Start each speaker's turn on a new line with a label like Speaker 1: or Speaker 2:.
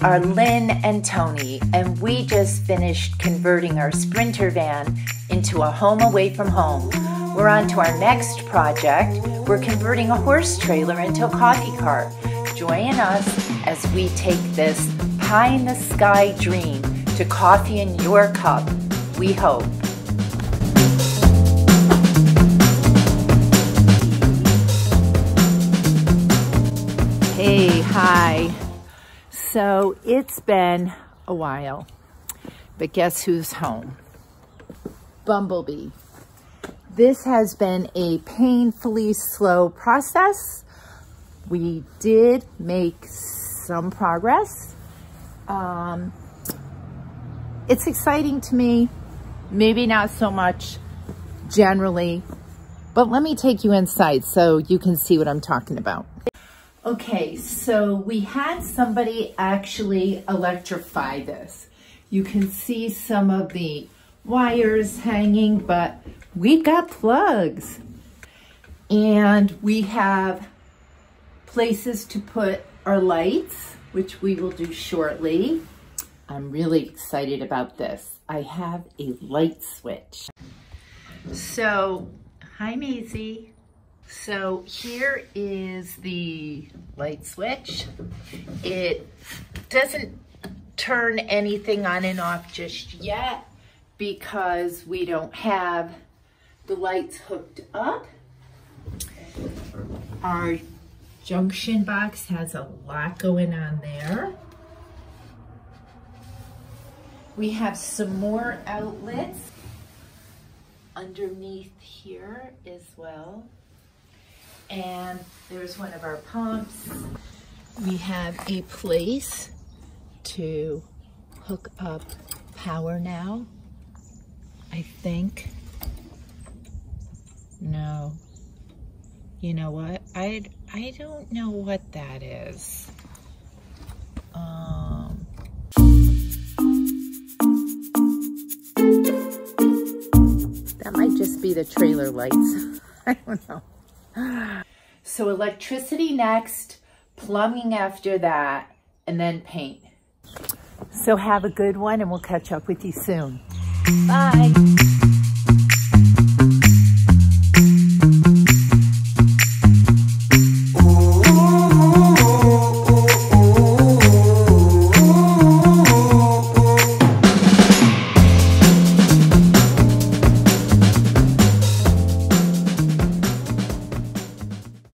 Speaker 1: Are Lynn and Tony, and we just finished converting our Sprinter van into a home away from home. We're on to our next project. We're converting a horse trailer into a coffee cart. Join us as we take this pie in the sky dream to coffee in your cup. We hope. Hey, hi. So it's been a while, but guess who's home? Bumblebee. This has been a painfully slow process. We did make some progress. Um, it's exciting to me, maybe not so much generally, but let me take you inside so you can see what I'm talking about. Okay, so we had somebody actually electrify this. You can see some of the wires hanging, but we've got plugs. And we have places to put our lights, which we will do shortly. I'm really excited about this. I have a light switch. So, hi Maisie. So here is the light switch. It doesn't turn anything on and off just yet because we don't have the lights hooked up. Our junction box has a lot going on there. We have some more outlets underneath here as well. And there's one of our pumps. We have a place to hook up power now, I think. No. You know what? I, I don't know what that is. Um, that might just be the trailer lights. I don't know. So electricity next, plumbing after that, and then paint. So have a good one and we'll catch up with you soon. Bye.